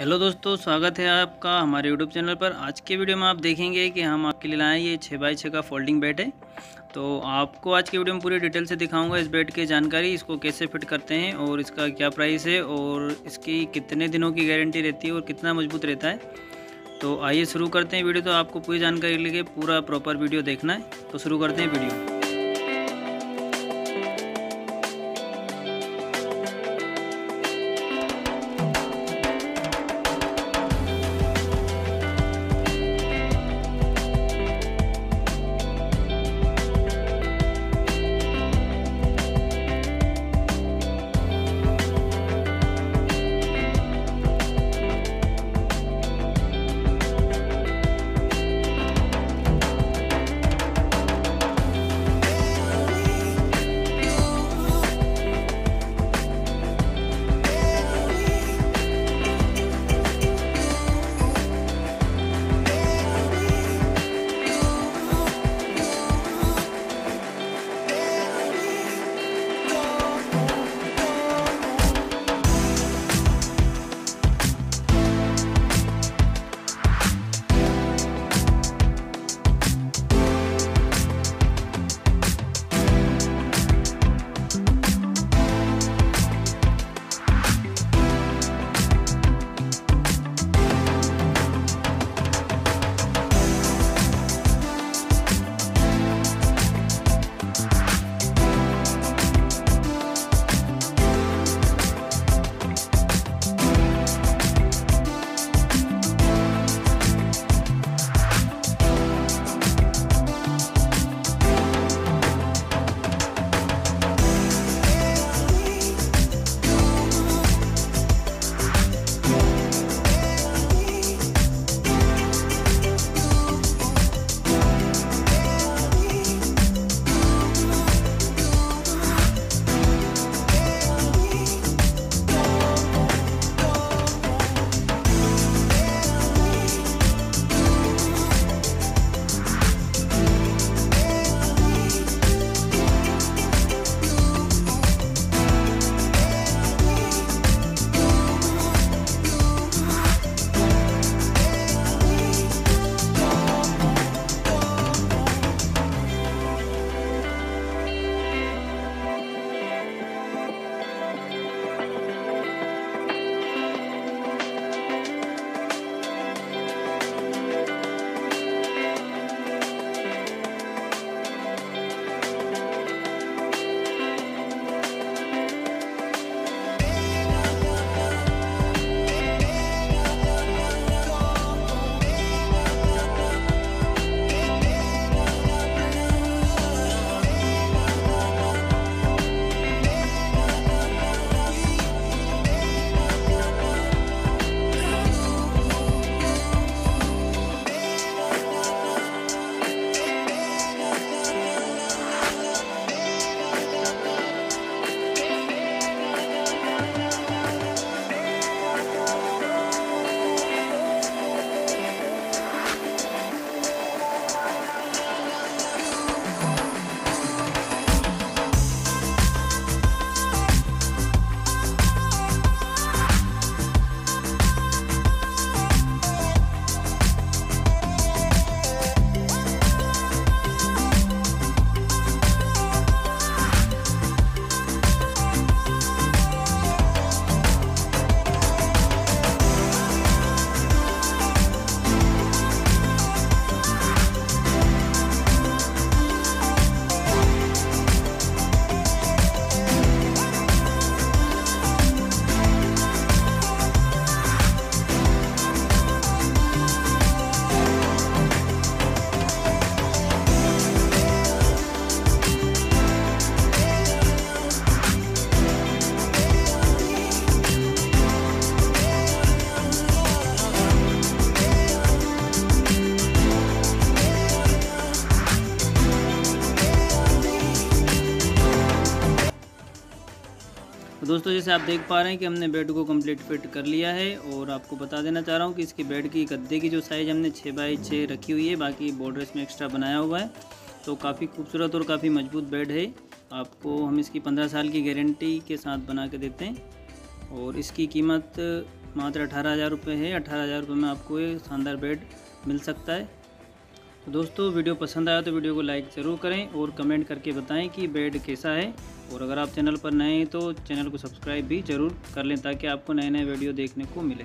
Hello दोस्तों, स्वागत है आपका हमारे यूट्यूब चैनल पर। आज के वीडियो में आप देखेंगे कि हम आपके लिए लाए ये छः बाई छः का फोल्डिंग बेड है। तो आपको आज के वीडियो में पूरी डिटेल से दिखाऊँगा इस बेड की जानकारी, इसको कैसे फिट करते हैं और इसका क्या प्राइस है और इसकी कितने दिनों की गारंटी रहती है और कितना मज़बूत रहता है। तो आइए शुरू करते हैं वीडियो। तो आपको पूरी जानकारी लेके पूरा प्रॉपर वीडियो देखना है। तो शुरू करते हैं वीडियो। दोस्तों, जैसे आप देख पा रहे हैं कि हमने बेड को कंप्लीट फिट कर लिया है और आपको बता देना चाह रहा हूँ कि इसके बेड की गद्दे की जो साइज़ हमने छः बाई छः रखी हुई है, बाकी बॉर्डर इसमें एक्स्ट्रा बनाया हुआ है। तो काफ़ी खूबसूरत और काफ़ी मज़बूत बेड है। आपको हम इसकी पंद्रह साल की गारंटी के साथ बना के देते हैं और इसकी कीमत मात्र अठारह हज़ार रुपये है। अठारह हज़ार रुपये में आपको ये शानदार बेड मिल सकता है। दोस्तों, वीडियो पसंद आया तो वीडियो को लाइक ज़रूर करें और कमेंट करके बताएँ कि बेड कैसा है। और अगर आप चैनल पर नए हैं तो चैनल को सब्सक्राइब भी ज़रूर कर लें ताकि आपको नए नए वीडियो देखने को मिले।